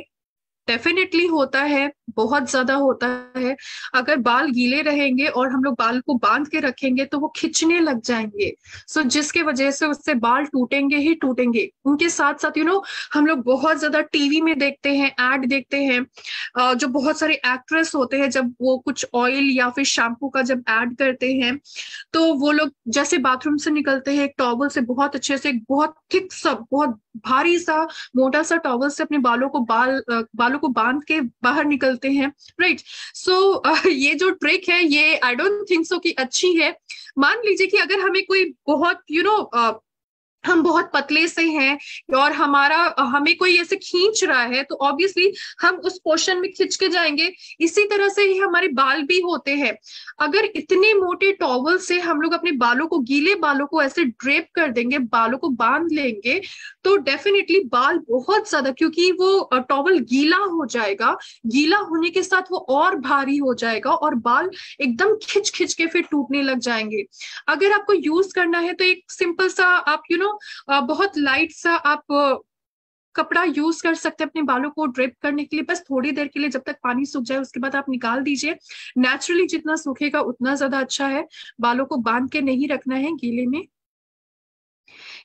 डेफिनेटली होता है बहुत ज्यादा होता है अगर बाल गीले रहेंगे और हम लोग बाल को बांध के रखेंगे तो वो खिंचने लग जाएंगे सो so, जिसके वजह से उससे बाल टूटेंगे ही टूटेंगे उनके साथ साथ यू you नो know, हम लोग बहुत ज्यादा टीवी में देखते हैं एड देखते हैं जो बहुत सारे एक्ट्रेस होते हैं जब वो कुछ ऑयल या फिर शैम्पू का जब एड करते हैं तो वो लोग जैसे बाथरूम से निकलते हैं एक टॉवल से बहुत अच्छे से बहुत थिक सब बहुत भारी सा मोटा सा टॉवल से अपने बालों को बाल बालों को बांध के बाहर निकलते हैं राइट right. सो so, ये जो ट्रिक है ये आई डोंट थिंक सो कि अच्छी है मान लीजिए कि अगर हमें कोई बहुत यू you नो know, हम बहुत पतले से हैं और हमारा हमें कोई ऐसे खींच रहा है तो ऑब्वियसली हम उस पोर्शन में खींच के जाएंगे इसी तरह से ही हमारे बाल भी होते हैं अगर इतने मोटे टॉवल से हम लोग अपने बालों को गीले बालों को ऐसे ड्रेप कर देंगे बालों को बांध लेंगे तो डेफिनेटली बाल बहुत ज्यादा क्योंकि वो टॉवल गीला हो जाएगा गीला होने के साथ वो और भारी हो जाएगा और बाल एकदम खिंच खिंच के फिर टूटने लग जाएंगे अगर आपको यूज करना है तो एक सिंपल सा आप यू you नो know, बहुत लाइट सा आप कपड़ा यूज कर सकते हैं अपने बालों को ड्रिप करने के लिए बस थोड़ी देर के लिए जब तक पानी सूख जाए उसके बाद आप निकाल दीजिए नेचुरली जितना सूखेगा उतना ज्यादा अच्छा है बालों को बांध के नहीं रखना है गीले में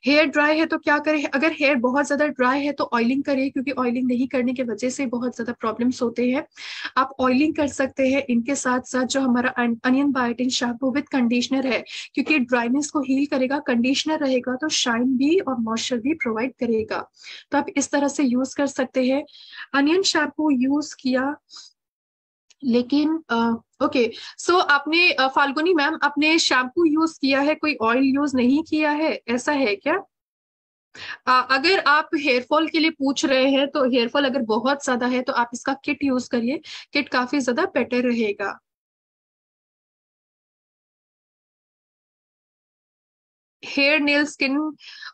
हेयर ड्राई है तो क्या करें अगर हेयर बहुत ज़्यादा ड्राई है तो ऑयलिंग करें क्योंकि ऑयलिंग नहीं करने की वजह से बहुत ज़्यादा प्रॉब्लम्स होते हैं आप ऑयलिंग कर सकते हैं इनके साथ साथ जो हमारा onion biotin shampoo with conditioner है क्योंकि ड्राइनेस को हील करेगा कंडीशनर रहेगा तो शाइन भी और मॉइस्चर भी प्रोवाइड करेगा तो आप इस तरह से यूज़ कर सकते हैं अनियन शैम्पू यूज़ किया लेकिन ओके सो आपने फाल्गुनी मैम आपने शैम्पू यूज किया है कोई ऑयल यूज नहीं किया है ऐसा है क्या अगर आप हेयर फॉल के लिए पूछ रहे हैं तो हेयर फॉल अगर बहुत ज्यादा है तो आप इसका किट यूज करिए किट काफी ज्यादा बेटर रहेगा hair nail skin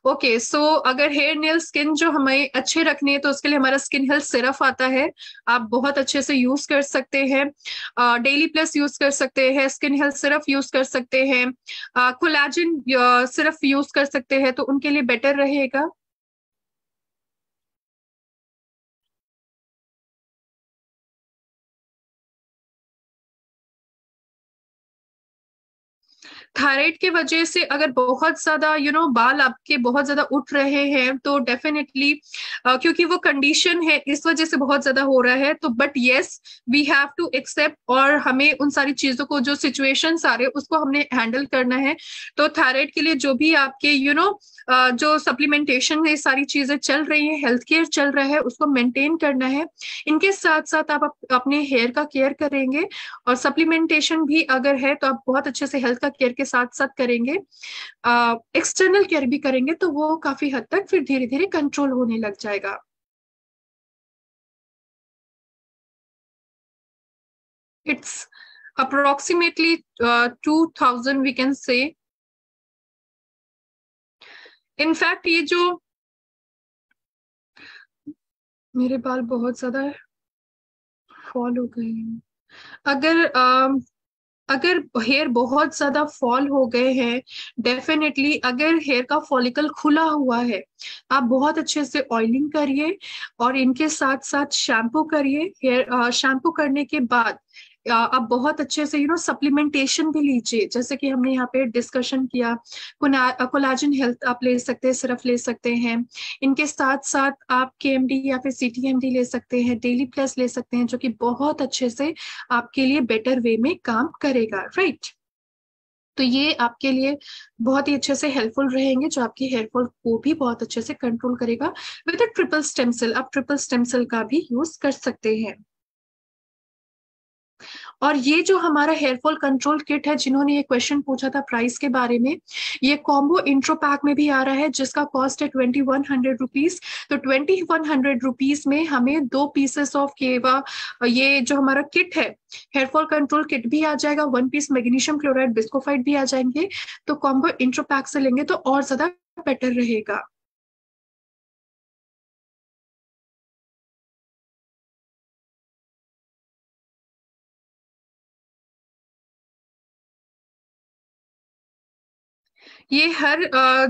okay so अगर हेयर नेल स्किन जो हमें अच्छे रखने हैं तो उसके लिए हमारा स्किन हेल्थ सिरफ आता है आप बहुत अच्छे से यूज कर सकते हैं डेली प्लस यूज कर सकते हैं स्किन हेल्थ सिरफ यूज कर सकते हैं कोलाजिन सिरफ यूज कर सकते हैं तो उनके लिए बेटर रहेगा थायराइड के वजह से अगर बहुत ज्यादा यू नो बाल आपके बहुत ज्यादा उठ रहे हैं तो डेफिनेटली uh, क्योंकि वो कंडीशन है इस वजह से बहुत ज्यादा हो रहा है तो but yes we have to accept और हमें उन सारी चीजों को जो सिचुएशन आ रहे उसको हमने हैंडल करना है तो थायराइड के लिए जो भी आपके you you know know, Uh, जो सप्लीमेंटेशन ये सारी चीजें चल रही है हेल्थ केयर चल रहा है उसको मेंटेन करना है इनके साथ साथ आप अपने हेयर का केयर करेंगे और सप्लीमेंटेशन भी अगर है तो आप बहुत अच्छे से हेल्थ का केयर के साथ साथ करेंगे एक्सटर्नल केयर भी करेंगे तो वो काफी हद तक फिर धीरे धीरे कंट्रोल होने लग जाएगा it's approximately two thousand we can say in fact ये जो मेरे बाल बहुत ज्यादा फॉल हो गए हैं अगर uh, अगर हेयर बहुत ज्यादा फॉल हो गए हैं डेफिनेटली अगर हेयर का फॉलिकल खुला हुआ है आप बहुत अच्छे से ऑयलिंग करिए और इनके साथ साथ शैम्पू करिए हेयर शैम्पू करने के बाद आप बहुत अच्छे से यू नो सप्लीमेंटेशन भी लीजिए जैसे कि हमने यहाँ पे डिस्कशन किया कोलाजन हेल्थ आप ले सकते हैं सिर्फ ले सकते हैं इनके साथ साथ आप के या फिर सी ले सकते हैं डेली प्लस ले सकते हैं जो कि बहुत अच्छे से आपके लिए बेटर वे में काम करेगा राइट right? तो ये आपके लिए बहुत ही अच्छे से हेल्पफुल रहेंगे जो आपकी हेयरफॉल को भी बहुत अच्छे से कंट्रोल करेगा विद ट्रिपल स्टेम सेल आप ट्रिपल स्टेम सेल का भी यूज कर सकते हैं और ये जो हमारा हेयर फॉल कंट्रोल किट है जिन्होंने ये क्वेश्चन पूछा था प्राइस के बारे में ये कॉम्बो इंट्रो पैक में भी आ रहा है जिसका कॉस्ट है ट्वेंटी वन हंड्रेड रुपीज तो ट्वेंटी वन हंड्रेड रुपीज में हमें दो पीसेस ऑफ केवा ये जो हमारा किट है हेयरफॉल कंट्रोल किट भी आ जाएगा one piece magnesium chloride bischofite भी आ जाएंगे तो कॉम्बो इंट्रो पैक से लेंगे तो और ज्यादा बेटर रहेगा ये हर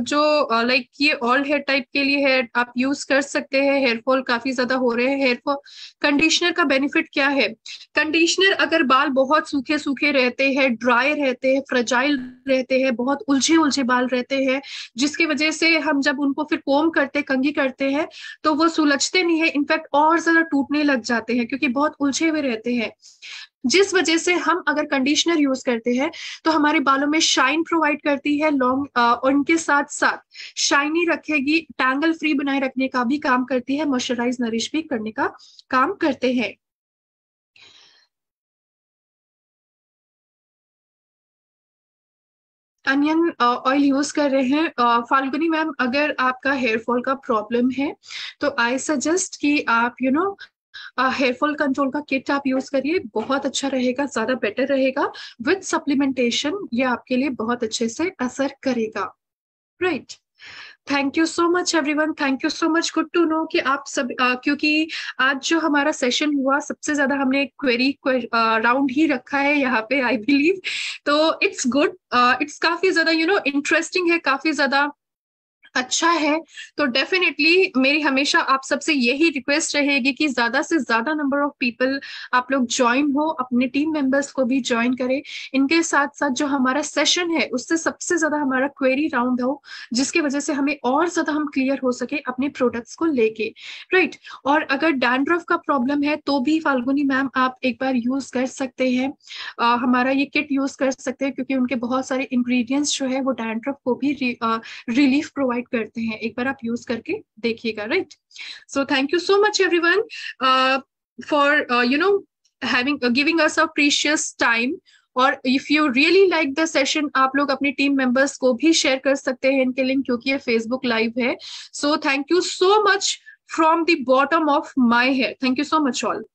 जो लाइक ये ऑल हेयर टाइप के लिए है आप यूज कर सकते हैं हेयर फॉल काफी ज्यादा हो रहे हैं हेयर फॉल कंडीशनर का बेनिफिट क्या है कंडीशनर अगर बाल बहुत सूखे सूखे रहते हैं ड्राई रहते हैं फ्रजाइल रहते हैं बहुत उलझे उलझे बाल रहते हैं जिसकी वजह से हम जब उनको फिर कोम करते कंगी करते हैं तो वो सुलझते नहीं है इनफैक्ट और ज्यादा टूटने लग जाते हैं क्योंकि बहुत उलझे हुए रहते हैं जिस वजह से हम अगर कंडीशनर यूज करते हैं तो हमारे बालों में शाइन प्रोवाइड करती है लॉन्ग उनके साथ साथ शाइनी रखेगी टैंगल फ्री बनाए रखने का भी काम करती है मॉइस्चराइज नरिश भी करने का काम करते हैं अनियन ऑयल यूज कर रहे हैं फाल्गुनी मैम अगर आपका हेयर फॉल का प्रॉब्लम है तो आई सजेस्ट कि आप you you know know, hair fall control का किट आप यूज करिए बहुत अच्छा रहेगा ज्यादा बेटर रहेगा विथ सप्लीमेंटेशन ये आपके लिए बहुत अच्छे से असर करेगा right right. Thank you so much everyone thank you so much good to know कि आप सब आ, क्योंकि आज जो हमारा सेशन हुआ सबसे ज्यादा हमने क्वेरी राउंड ही रखा है यहाँ पे आई बिलीव तो इट्स गुड इट्स काफी ज्यादा यू नो इंटरेस्टिंग है काफी ज्यादा अच्छा है तो डेफिनेटली मेरी हमेशा आप सबसे यही रिक्वेस्ट रहेगी कि ज्यादा से ज्यादा नंबर ऑफ पीपल आप लोग ज्वाइन हो अपने टीम मेंबर्स को भी ज्वाइन करें इनके साथ साथ जो हमारा सेशन है उससे सबसे ज्यादा हमारा क्वेरी राउंड हो जिसकी वजह से हमें और ज्यादा हम क्लियर हो सके अपने प्रोडक्ट्स को लेके राइट right? और अगर डैंड्रफ का प्रॉब्लम है तो भी फाल्गुनी मैम आप एक बार यूज कर सकते हैं आ, हमारा ये किट यूज कर सकते हैं क्योंकि उनके बहुत सारे इंग्रीडियंट्स जो है वो डैंड्रफ को भी रिलीफ प्रोवाइड एक्सेप्ट करते हैं एक बार आप यूज करके देखिएगा right so thank you so much everyone for you know having giving us us a और if you really like the session आप लोग अपने टीम मेंबर्स को भी शेयर कर सकते हैं इनके लिंक क्योंकि ये फेसबुक लाइव है so thank you so much from the bottom of my hair thank you so much all